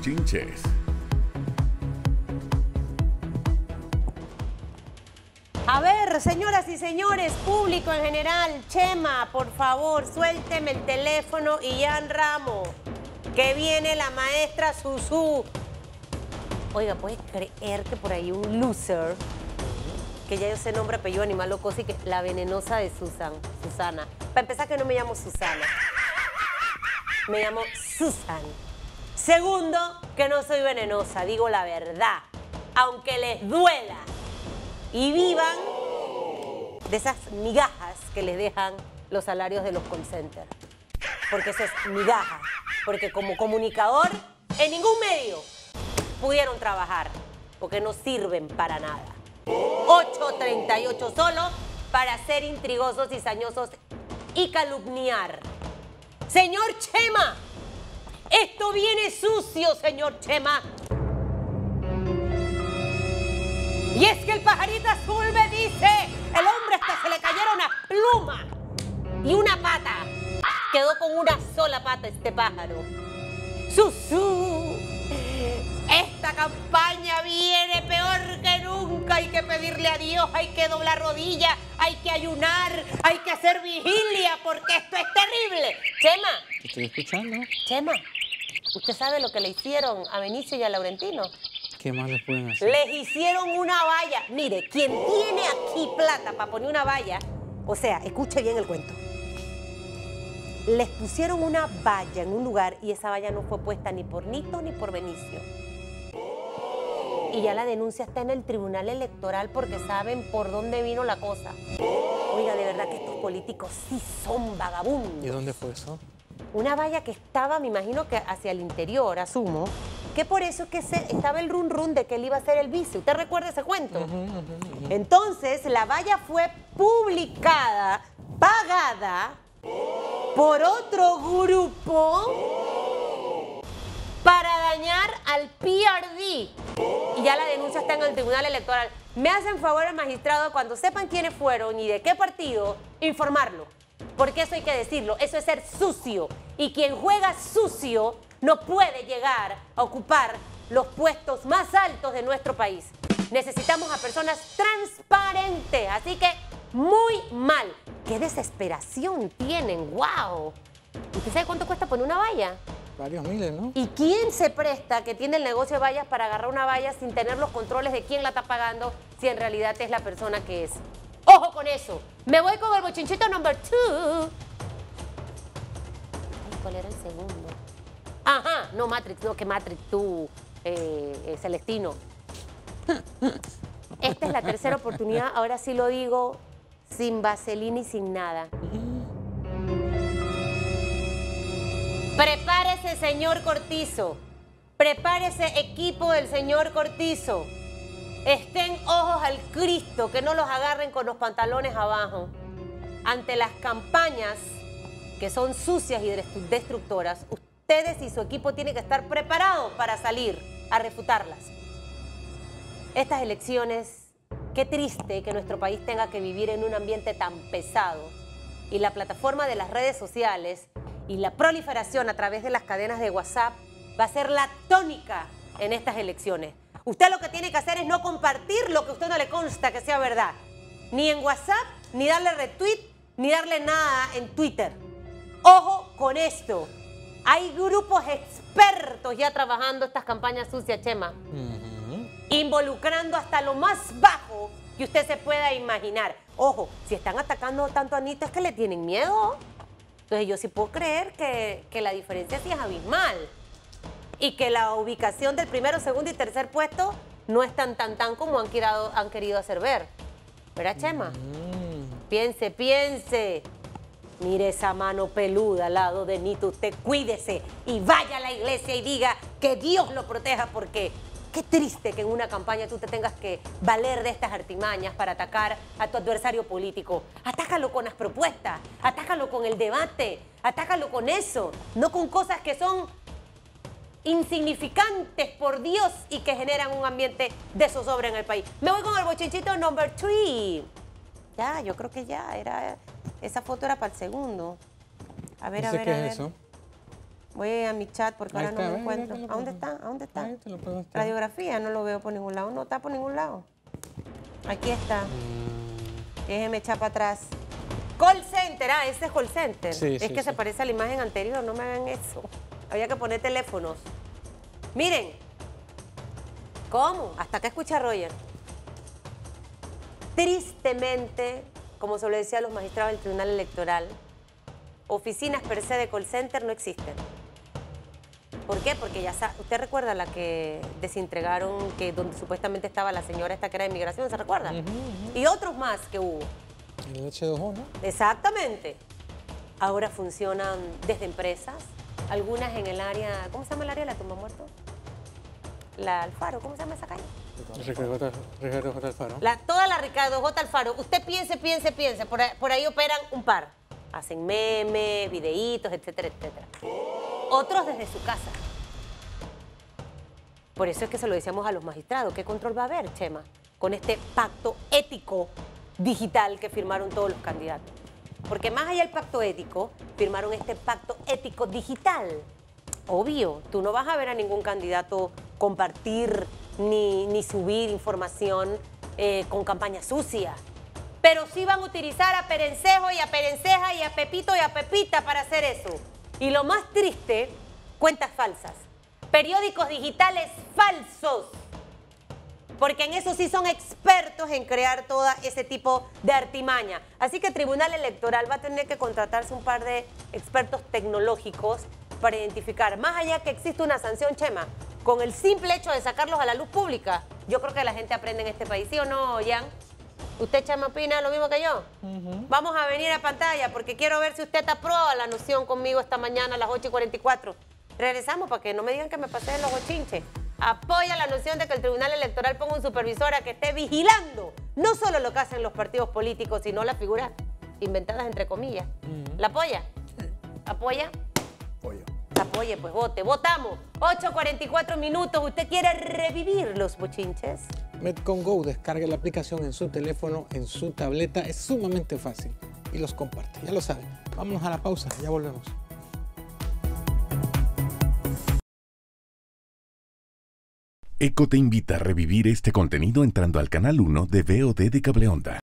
Chinches. A ver, señoras y señores, público en general, Chema, por favor, suélteme el teléfono y Ian Ramo, que viene la maestra Susu. Oiga, ¿puedes creer que por ahí un loser, que ya yo sé nombre, apellido, animal loco, así que la venenosa de Susan, Susana. Para empezar que no me llamo Susana, me llamo Susan. Segundo, que no soy venenosa, digo la verdad, aunque les duela y vivan de esas migajas que les dejan los salarios de los call centers. Porque eso es migaja. Porque como comunicador, en ningún medio pudieron trabajar. Porque no sirven para nada. 8.38 solo para ser intrigosos, cizañosos y calumniar. Señor Chema, esto viene sucio, señor Chema. Y es que el pajarito azul me dice, el hombre hasta se le cayeron una pluma y una pata. Quedó con una sola pata este pájaro. Susú, esta campaña viene peor que nunca. Hay que pedirle a Dios, hay que doblar rodillas, hay que ayunar, hay que hacer vigilia porque esto es terrible. Chema. Te estoy escuchando. Chema, ¿usted sabe lo que le hicieron a Benicio y a Laurentino? ¿Qué más les pueden hacer? Les hicieron una valla. Mire, quien tiene aquí plata para poner una valla, o sea, escuche bien el cuento. Les pusieron una valla en un lugar y esa valla no fue puesta ni por Nito ni por Benicio. Y ya la denuncia está en el Tribunal Electoral porque saben por dónde vino la cosa. Oiga, de verdad que estos políticos sí son vagabundos. ¿Y dónde fue eso? Una valla que estaba, me imagino que hacia el interior, asumo, que por eso que se, estaba el run run de que él iba a ser el vice. ¿Usted recuerda ese cuento? Entonces, la valla fue publicada, pagada por otro grupo para dañar al PRD. Y ya la denuncia está en el Tribunal Electoral. Me hacen favor el magistrado cuando sepan quiénes fueron y de qué partido, informarlo. Porque eso hay que decirlo, eso es ser sucio. Y quien juega sucio no puede llegar a ocupar los puestos más altos de nuestro país. Necesitamos a personas transparentes, así que muy mal. ¡Qué desesperación tienen! ¡Wow! ¿Usted sabe cuánto cuesta poner una valla? Varios miles, ¿no? ¿Y quién se presta que tiene el negocio de vallas para agarrar una valla sin tener los controles de quién la está pagando si en realidad es la persona que es? ¡Ojo con eso! Me voy con el bochinchito number two. ¿Cuál era el segundo? Ajá, no Matrix, no, que Matrix tú, eh, eh, Celestino. Esta es la tercera oportunidad, ahora sí lo digo, sin vaselina y sin nada. Prepárese, señor Cortizo. Prepárese, equipo del señor Cortizo. Estén ojos al Cristo, que no los agarren con los pantalones abajo. Ante las campañas que son sucias y destru- destructoras, ustedes y su equipo tienen que estar preparados para salir a refutarlas. Estas elecciones, qué triste que nuestro país tenga que vivir en un ambiente tan pesado. Y la plataforma de las redes sociales y la proliferación a través de las cadenas de WhatsApp va a ser la tónica en estas elecciones. Usted lo que tiene que hacer es no compartir lo que a usted no le consta que sea verdad. Ni en WhatsApp, ni darle retweet, ni darle nada en Twitter. Ojo con esto. Hay grupos expertos ya trabajando estas campañas sucias, Chema involucrando hasta lo más bajo que usted se pueda imaginar. Ojo, si están atacando tanto a Anita es que le tienen miedo. Entonces yo sí puedo creer que, que la diferencia sí es abismal. Y que la ubicación del primero, segundo y tercer puesto no es tan tan tan como han querido, han querido hacer ver. ¿Verdad, Chema? Piense, piense. Mire esa mano peluda al lado de Nito. Usted cuídese y vaya a la iglesia y diga que Dios lo proteja porque qué triste que en una campaña tú te tengas que valer de estas artimañas para atacar a tu adversario político. Atácalo con las propuestas, atácalo con el debate, atácalo con eso, no con cosas que son insignificantes por Dios y que generan un ambiente de zozobra en el país. Me voy con el bochinchito number three. Ya, yo creo que ya era. Esa foto era para el segundo. A ver, a ¿Ese ver, qué a es ver. eso? Voy a mi chat porque Ahí ahora está, no me encuentro. ¿A dónde está? ¿A dónde está? Ahí te lo puedo mostrar. Radiografía, no lo veo por ningún lado. No está por ningún lado. Aquí está. Mm, Déjeme echar para atrás. Call center, ah, ese es call center. Sí, es sí, que se parece a la imagen anterior, no me hagan eso. Había que poner teléfonos. Miren. ¿Cómo? Hasta acá escucha Roger. Tristemente, como se lo decía a los magistrados del Tribunal Electoral, oficinas per se de call center no existen. ¿Por qué? Porque ya sa- usted recuerda la que desentregaron, que donde supuestamente estaba la señora esta que era de inmigración, ¿se recuerda? Y otros más que hubo. El H2O, ¿no? Exactamente. Ahora funcionan desde empresas, algunas en el área, ¿cómo se llama el área de la tumba muerto? La Alfaro, ¿cómo se llama esa calle? Ricardo J. Alfaro. La, toda Ricardo J. Alfaro. Usted piense, piense, piense. Por ahí operan un par. Hacen memes, videitos, etcétera, etcétera. Otros desde su casa. Por eso es que se lo decíamos a los magistrados. ¿Qué control va a haber, Chema? Con este pacto ético digital que firmaron todos los candidatos. Porque más allá del pacto ético, firmaron este pacto ético digital. Obvio, tú no vas a ver a ningún candidato compartir ni, ni subir información eh, con campaña sucia. Pero sí van a utilizar a Perencejo y a Perenceja y a Pepito y a Pepita para hacer eso. Y lo más triste, cuentas falsas. Periódicos digitales falsos. Porque en eso sí son expertos en crear todo ese tipo de artimaña. Así que el Tribunal Electoral va a tener que contratarse un par de expertos tecnológicos para identificar, más allá que existe una sanción, Chema, con el simple hecho de sacarlos a la luz pública, yo creo que la gente aprende en este país, ¿sí o no, Jan? ¿Usted, Chema, opina lo mismo que yo? Vamos a venir a pantalla porque quiero ver si usted aprueba la noción conmigo esta mañana a las 8 y 44. Regresamos para que no me digan que me pasé de los bochinches. Apoya la noción de que el Tribunal Electoral ponga un supervisor a que esté vigilando no solo lo que hacen los partidos políticos, sino las figuras inventadas entre comillas. ¿La apoya? ¿Apoya? Pollo. Apoye, pues vote. Votamos. 8.44 minutos. ¿Usted quiere revivir los bochinches? Metcon Go, descargue la aplicación en su teléfono, en su tableta. Es sumamente fácil y los comparte. Ya lo saben. Vámonos a la pausa. Ya volvemos. ECO te invita a revivir este contenido entrando al canal 1 de VOD de Cableonda.